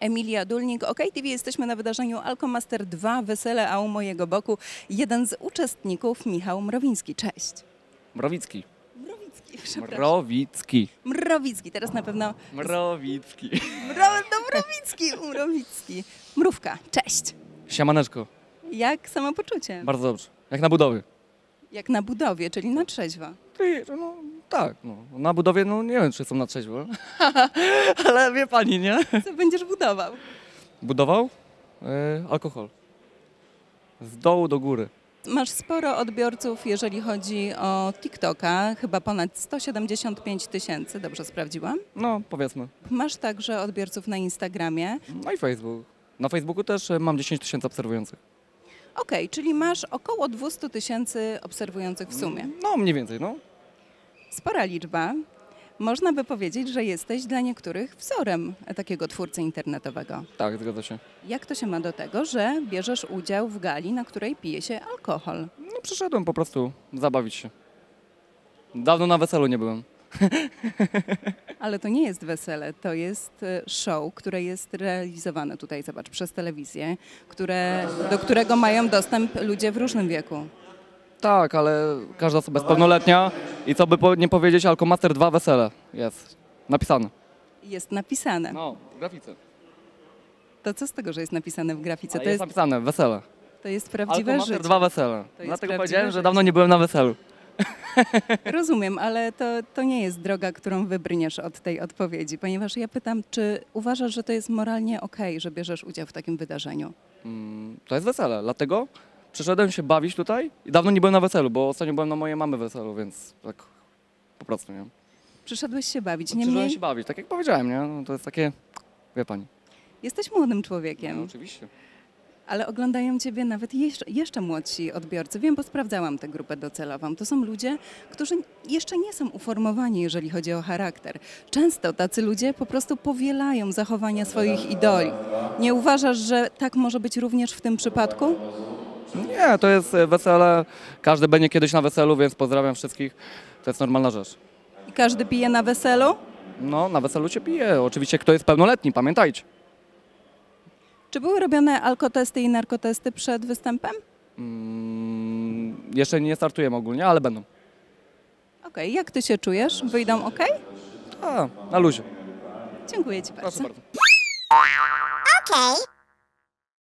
Emilia Dulnik, OK TV, jesteśmy na wydarzeniu Alkomaster 2, wesele, a u mojego boku jeden z uczestników, Michał Mrowiński. Cześć. Mrowicki. Mrowicki. Mrowicki. Mrowicki, teraz na pewno... Mrowicki. Mro, no Mrowicki, Mrowicki. Mrówka, cześć. Siamaneczko. Jak samopoczucie? Bardzo dobrze. Jak na budowie. Jak na budowie, czyli na trzeźwo. No tak, no. Na budowie, no nie wiem, czy są na trzeźwo. Ale wie pani, nie? Co będziesz budował? Budował? E, alkohol. Z dołu do góry. Masz sporo odbiorców, jeżeli chodzi o TikToka, chyba ponad 175 tysięcy, dobrze sprawdziłam. No, powiedzmy. Masz także odbiorców na Instagramie. No i Facebook. Na Facebooku też e, mam 10 tysięcy obserwujących. Okej, czyli masz około 200 tysięcy obserwujących w sumie. No, mniej więcej, no. Spora liczba. Można by powiedzieć, że jesteś dla niektórych wzorem takiego twórcy internetowego. Tak, zgadza się. Jak to się ma do tego, że bierzesz udział w gali, na której pije się alkohol? No, przyszedłem po prostu zabawić się. Dawno na weselu nie byłem. Ale to nie jest wesele, to jest e, show, które jest realizowane tutaj, zobacz, przez telewizję, które, do którego mają dostęp ludzie w różnym wieku. Tak, ale każda osoba jest pełnoletnia i co by nie powiedzieć, Alkomaster 2 wesele jest napisane. Jest napisane. No, w grafice. To co z tego, że jest napisane w grafice? Ale To jest jest, napisane, wesele. to jest prawdziwe Alkomaster życie. 2 wesele. Dlatego powiedziałem, że życie. dawno nie byłem na weselu. Rozumiem, ale to, to nie jest droga, którą wybrniesz od tej odpowiedzi, ponieważ ja pytam, czy uważasz, że to jest moralnie okej, że bierzesz udział w takim wydarzeniu? Mm, to jest wesele, dlatego przyszedłem się bawić tutaj i dawno nie byłem na weselu, bo ostatnio byłem na mojej mamy weselu, więc tak po prostu, nie? Przyszedłeś się bawić, Przyszedłem niemniej się bawić, tak jak powiedziałem, nie? No, to jest takie, wie pani. jesteś młodym No, człowiekiem. oczywiście. Ale oglądają Ciebie nawet jeszcze, jeszcze młodsi odbiorcy. Wiem, bo sprawdzałam tę grupę docelową. To są ludzie, którzy jeszcze nie są uformowani, jeżeli chodzi o charakter. Często tacy ludzie po prostu powielają zachowania swoich idoli. Nie uważasz, że tak może być również w tym przypadku? Nie, to jest e, wesele, każdy będzie kiedyś na weselu, więc pozdrawiam wszystkich. To jest normalna rzecz. I każdy pije na weselu? No, na weselu się pije. Oczywiście kto jest pełnoletni, pamiętajcie. Czy były robione alkotesty i narkotesty przed występem? Mm, jeszcze nie startujemy ogólnie, ale będą. Okej, jak Ty się czujesz? Wyjdą ok? A, na luzie. Dziękuję Ci Proszę bardzo. bardzo. Okay.